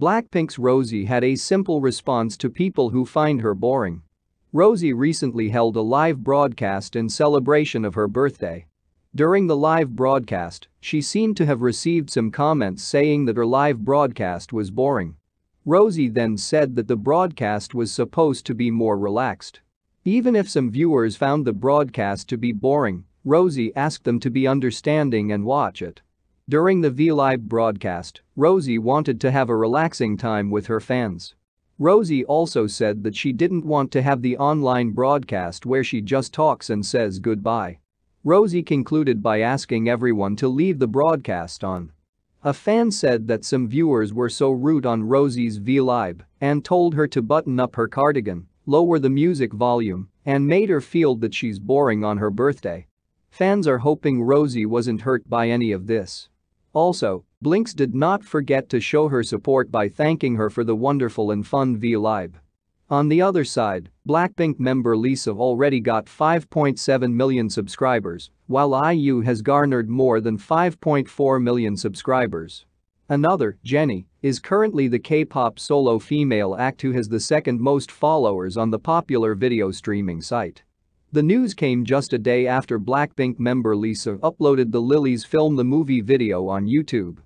Blackpink's Rosie had a simple response to people who find her boring. Rosie recently held a live broadcast in celebration of her birthday. During the live broadcast, she seemed to have received some comments saying that her live broadcast was boring. Rosie then said that the broadcast was supposed to be more relaxed. Even if some viewers found the broadcast to be boring, Rosie asked them to be understanding and watch it. During the V-Live broadcast, Rosie wanted to have a relaxing time with her fans. Rosie also said that she didn't want to have the online broadcast where she just talks and says goodbye. Rosie concluded by asking everyone to leave the broadcast on. A fan said that some viewers were so rude on Rosie's V-Live and told her to button up her cardigan, lower the music volume, and made her feel that she's boring on her birthday. Fans are hoping Rosie wasn't hurt by any of this. Also, Blinks did not forget to show her support by thanking her for the wonderful and fun V-Live. On the other side, Blackpink member Lisa already got 5.7 million subscribers, while IU has garnered more than 5.4 million subscribers. Another, Jennie, is currently the K-pop solo female act who has the second most followers on the popular video streaming site. The news came just a day after Blackpink member Lisa uploaded the LILI's FILM the Movie video on YouTube.